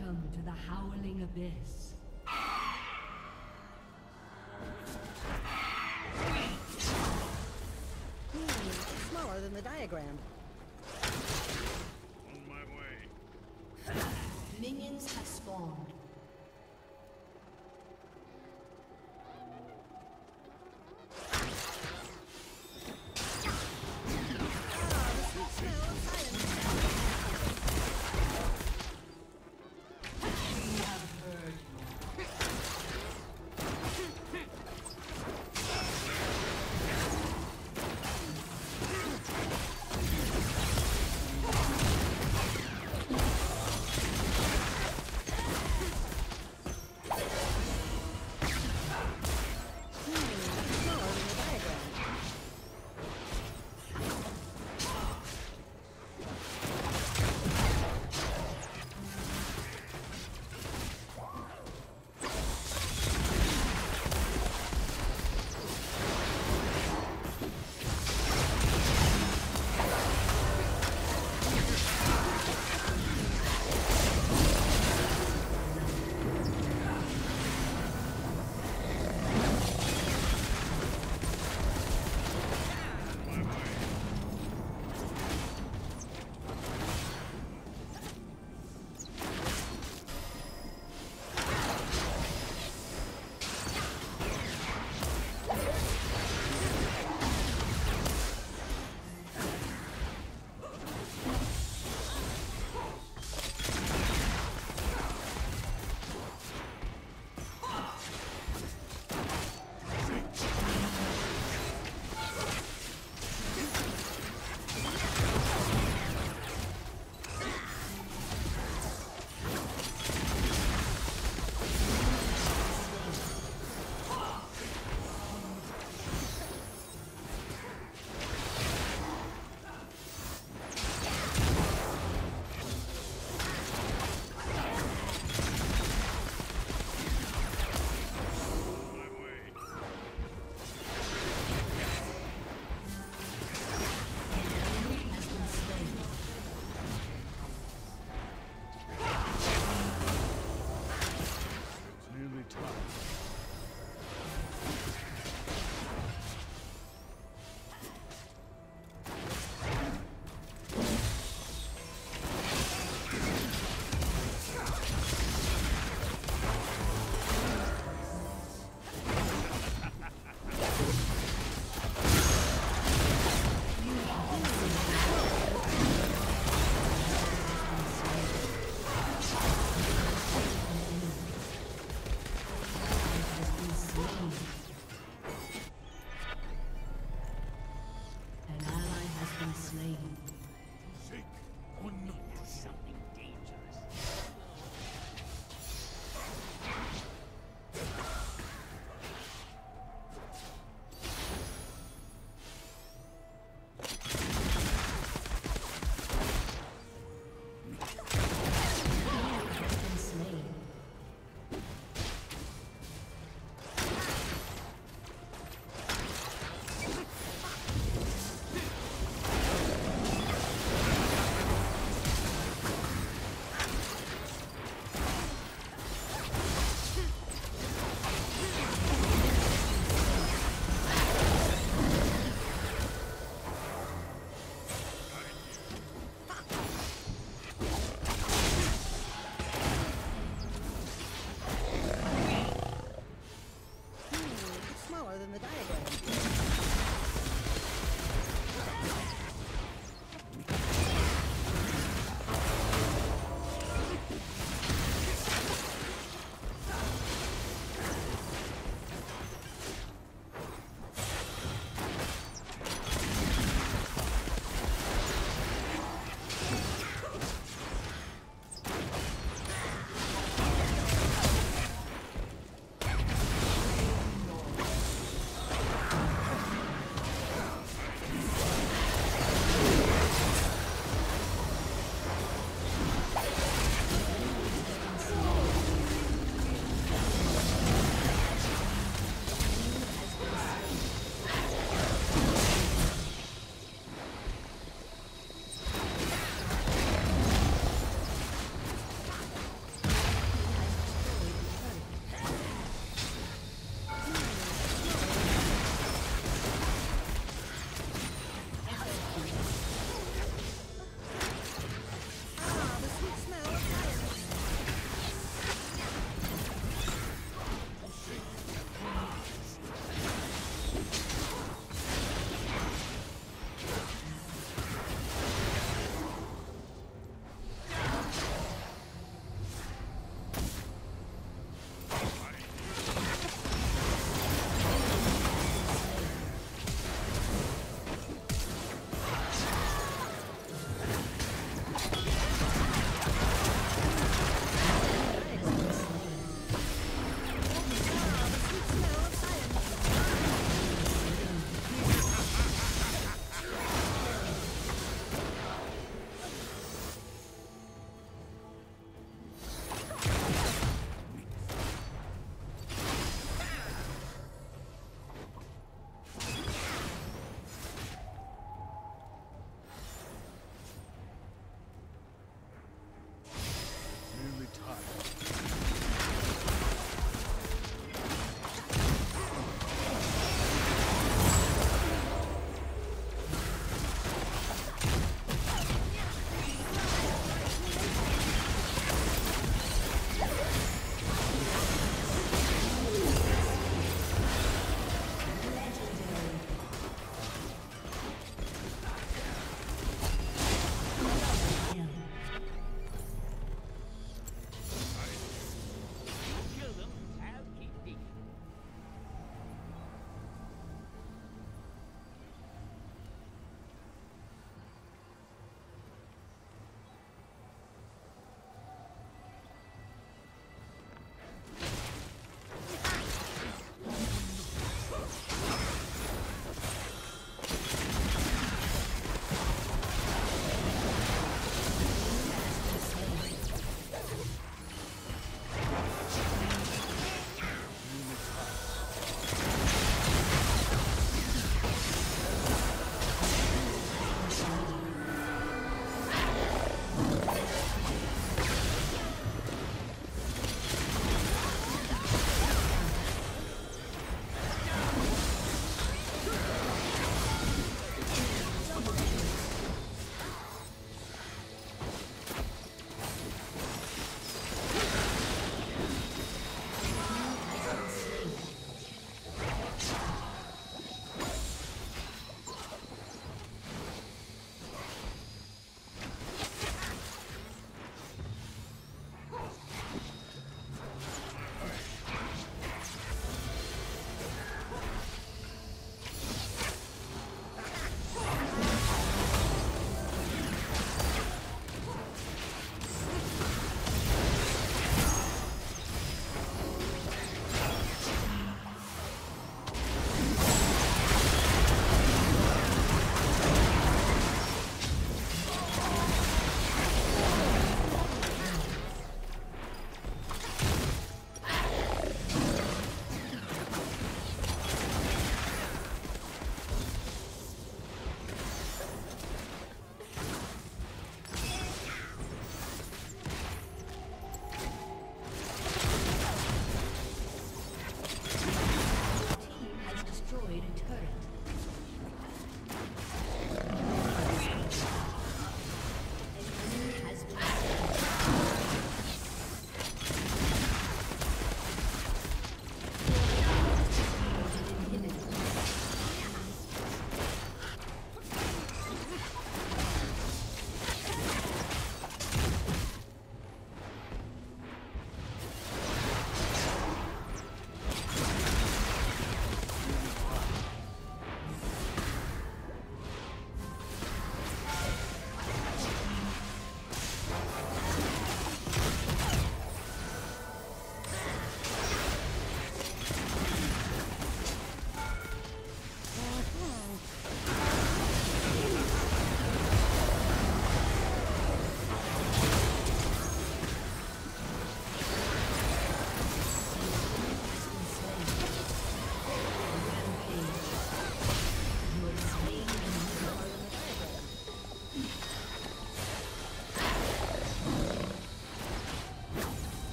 Welcome to the Howling Abyss. Hmm, smaller than the diagram. On my way. Minions have spawned.